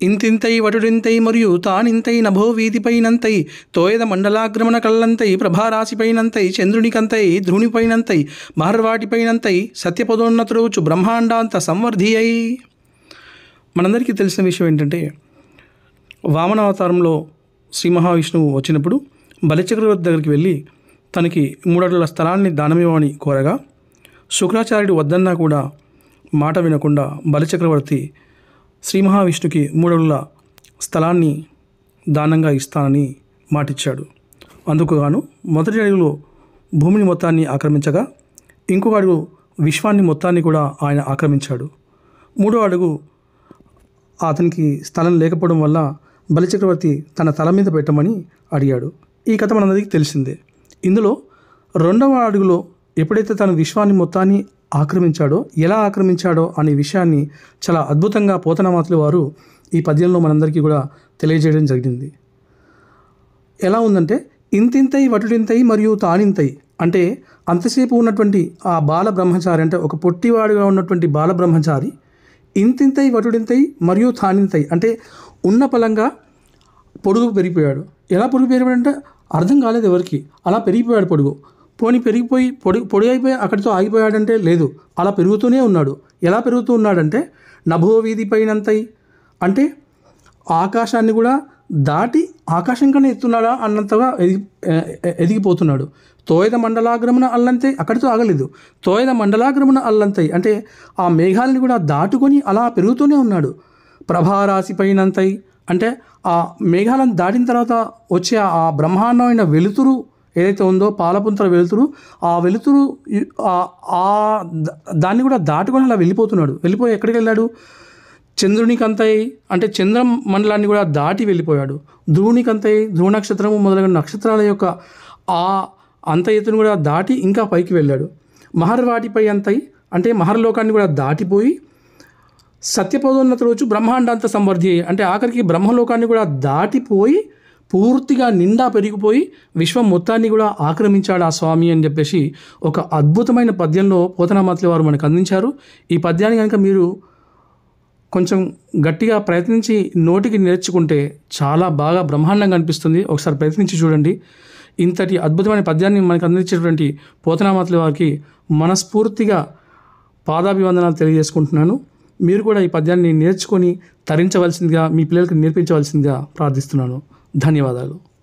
ఇంతింతై వటుడింతై మరియు తానింతై నభో వీధిపైనంతై తోయద మండలాగ్రమణ కళ్ళంతై ప్రభారాశిపైనంతై చంద్రునికంతై ధ్రునిపైనంతై మహర్వాటిపైనంతై సత్యపదోన్నతుడవచ్చు బ్రహ్మాండాంత సంవర్ధి అయి మనందరికీ తెలిసిన విషయం ఏంటంటే వామనావతారంలో శ్రీ మహావిష్ణువు వచ్చినప్పుడు బలిచక్రవర్తి దగ్గరికి వెళ్ళి తనకి మూడడుల స్థలాన్ని దానమివ్వమని కోరగా శుక్రాచార్యుడు వద్దన్నా కూడా మాట వినకుండా బలిచక్రవర్తి శ్రీ మహావిష్ణుకి మూడడుల స్థలాన్ని దానంగా ఇస్తానని మాటిచ్చాడు. అందుకు గాను మొదటి అడుగులో భూమిని మొత్తాన్ని ఆక్రమించగా ఇంకొక అడుగు విశ్వాన్ని మొత్తాన్ని కూడా ఆయన ఆక్రమించాడు. మూడో అడుగు అతనికి స్థలం లేకపోవడం వల్ల బలిచక్రవర్తి తన తల మీద పెట్టమని అడిగాడు. ఈ కథ మనందరికీ తెలిసిందే. ఇందులో రెండవ అడుగులో ఎప్పుడైతే తను విశ్వాన్ని మొత్తాన్ని ఆక్రమించాడో ఎలా ఆక్రమించాడో అనే విషయాన్ని చాలా అద్భుతంగా పోతనమాతలు వారు ఈ పద్యంలో మనందరికీ కూడా తెలియజేయడం జరిగింది. ఎలా ఉందంటే ఇంతింతై వటుడింతై మరియు తానింతై అంటే అంతసేపు ఉన్నటువంటి ఆ బాల బ్రహ్మచారి అంటే ఒక పొట్టివాడుగా ఉన్నటువంటి బాల బ్రహ్మచారి ఇంతింతై వటుడింతై మరియు తానింతై అంటే ఉన్న పలంగా పొడుగు పెరిగిపోయాడు. ఎలా పొడుగు పెరిగిపోయాడంటే అర్థం కాలేదు ఎవరికి. అలా పెరిగిపోయాడు పొడుగు. పోని పెరిగిపోయి పొడి పొడి అయిపోయి అక్కడితో ఆగిపోయాడంటే లేదు. అలా పెరుగుతూనే ఉన్నాడు. ఎలా పెరుగుతూ ఉన్నాడంటే నభో వీధి పైనంతై. అంటే ఆకాశాన్ని కూడా దాటి ఆకాశం కన్నా ఎత్తున్నాడా అన్నంతగా ఎదిగి ఎదిగిపోతున్నాడు. తోయద మండలాగ్రమణ అల్లంతే అక్కడితో ఆగలేదు. తోయద మండలాగ్రమణ అల్లంతై. అంటే ఆ మేఘాలని కూడా దాటుకొని అలా పెరుగుతూనే ఉన్నాడు. ప్రభారాశి పైనంతై. అంటే ఆ మేఘాలను దాటిన తర్వాత వచ్చే ఆ బ్రహ్మాండమైన వెలుతురు ఏదైతే ఉందో పాలపుంతల వెలుతురు ఆ వెలుతురు ఆ- దాన్ని కూడా దాటుకొని అలా వెళ్ళిపోతున్నాడు. వెళ్ళిపోయి ఎక్కడికి వెళ్ళాడు? చంద్రునికంతై అంటే చంద్ర మండలాన్ని కూడా దాటి వెళ్ళిపోయాడు. ధ్రువునికంతై ధ్రువ నక్షత్రము మొదలైన నక్షత్రాల యొక్క ఆ అంత ఎత్తును కూడా దాటి ఇంకా పైకి వెళ్ళాడు. మహర్వాటిపై అంతై అంటే మహర్లోకాన్ని కూడా దాటిపోయి సత్యపదోన్నత రోజు బ్రహ్మాండాంత సంవర్ధి అంటే ఆఖరికి బ్రహ్మలోకాన్ని కూడా దాటిపోయి పూర్తిగా నిండా పెరిగిపోయి విశ్వం మొత్తాన్ని కూడా ఆక్రమించాడు ఆ స్వామి అని చెప్పేసి ఒక అద్భుతమైన పద్యంలో పోతనామాతలి వారు మనకు అందించారు. ఈ పద్యాన్ని కనుక మీరు కొంచెం గట్టిగా ప్రయత్నించి నోటికి నేర్చుకుంటే చాలా బాగా బ్రహ్మాండంగా అనిపిస్తుంది. ఒకసారి ప్రయత్నించి చూడండి. ఇంతటి అద్భుతమైన పద్యాన్ని మనకు అందించేటువంటి పోతనామాతలి వారికి మనస్ఫూర్తిగా పాదాభివందనాలు తెలియజేసుకుంటున్నాను. మీరు కూడా ఈ పద్యాన్ని నేర్చుకొని తరించవలసిందిగా మీ పిల్లలకు నేర్పించవలసిందిగా ప్రార్థిస్తున్నాను. ధన్యవాదాలు.